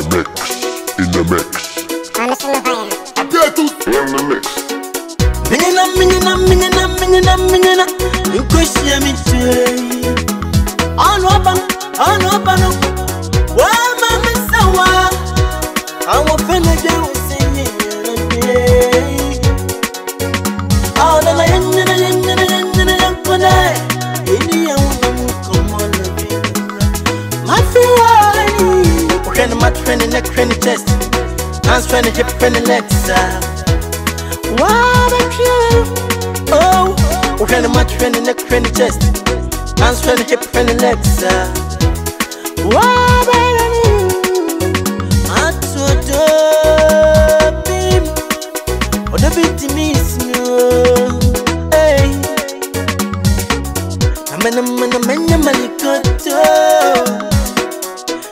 mix, in the mix. Apertos in the mix. Menina, menina, menina, menina, menina, eu conheci a mentira. penny, chip penny, let's out. Barbecue. Oh, we're gonna match penny, neck penny, chest. Hands penny, chip penny, let's out. Barbecue. do dopim. Oh, the beat miss new. Hey. Namena, mena, mena, malikoto.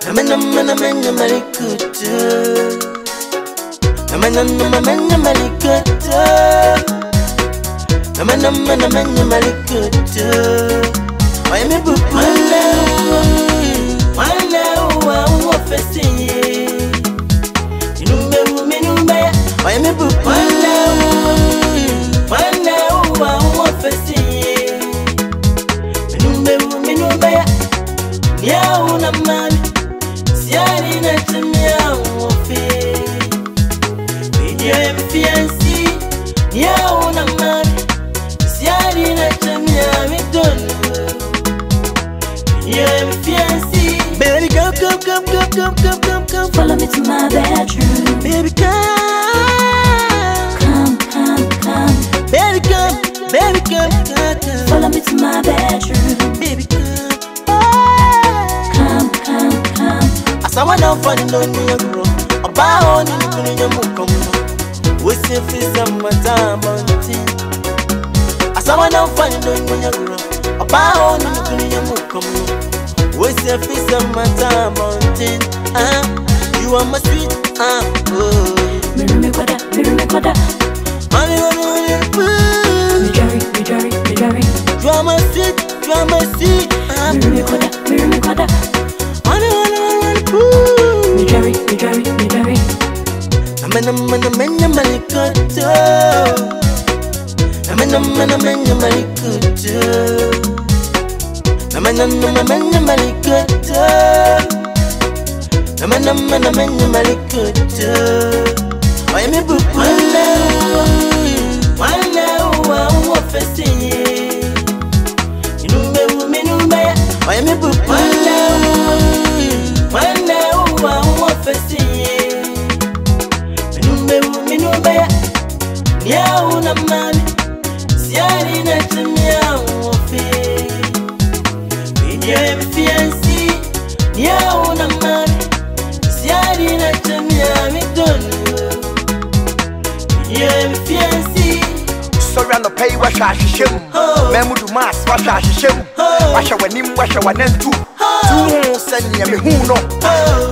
Namena, mena, mena, malikoto. namanana namanya malikoto namanama namanya malikoto oyemi bubula mwana wawo fesi inumbe muminumba oyemi bubula mwana wawo fesi inumbe muminumba yauna mami come, come, come, come, come, come, come. Follow me to my bedroom. Baby, come. Come, come, come. Baby, come, baby, come, come, come. Follow me to my bedroom. Baby, come. Oh. Come, come, come. As I want to find no new girl. About only to know your move come. We see face of my time on the team. As I want to find no new girl. About only to know your move come. What's your face on my time mountain? Ah, you are my sweet. Ah, oh. Mirror me quada, mirror me quada. Mommy, mommy, mommy, boo. Me jerry, me jerry, me jerry. You are my sweet, you are my sweet. Ah, mirror me quada, mirror me quada. Mommy, mommy, mommy, boo. Me jerry, me jerry, me jerry. I'm in a man, I'm in a man, I could do. I'm in a man, I'm in a man, I could do. namanya namanya malikuta namanya namanya malikuta wayemi bubu mwana wawo fesiye inumbe muminumbe wayemi bubu mwana wawo fesiye inumbe muminumbe yawo namani siyari na Sorry, I'm not pay what I should show. Memory mass, what I should show. Wash our name, wash our name too. tuhu sani ya mihuno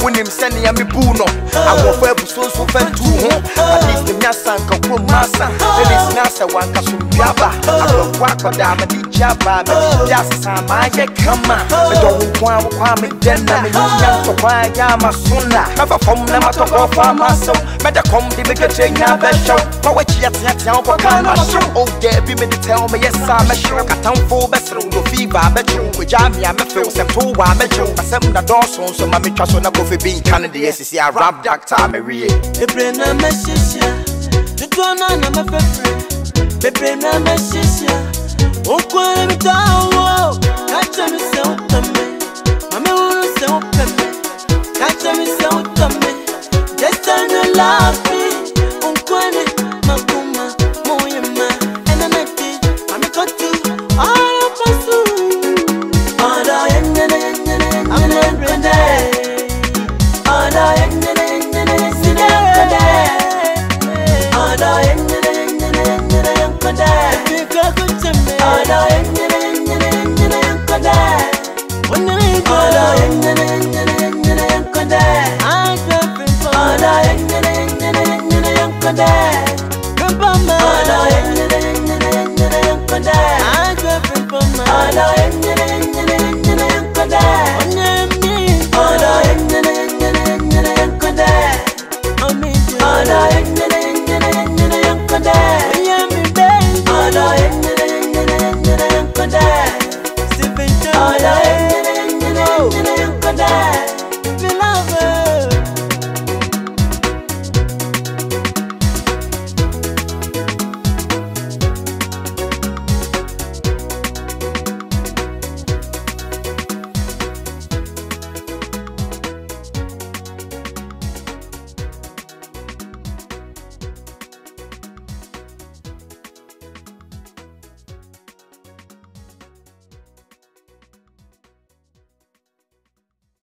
Unim sani ya mibuno Awofe busoso fe tuhu Adis ni miasa nkankuro masa Elis nasa wanka sumbiaba Akwa wakwa da amadi jaba Medi biasa sama ye kama Medo wunkwa wakwa midena Mihunya ntokwa ya masuna Mefa fom na matoko fa maso Meda kom di mege chenya besho Mawe chia tia tia wakwa kana shu Oh debi me di tell me yes I'm a sure. Katamfo besro no fever Betru me jamia me feel sem tuhu wa mɛkyew asɛm da dɔɔso nso ma metwa so na kofi bi nka no deɛ sisi a rap doctor mewie bebree na mɛhyehyɛ dodoɔ no na mɛfɛfrɛ bebree na mɛhyehyɛ wokɔ na metaa wo. Ka kyerɛ me sɛ wopɛ me. Ma mewuru sɛ wopɛ me. Ka kyerɛ me sɛ wotɔ me. Just turn your love me. Wonkɔ ne makɔ Sunday.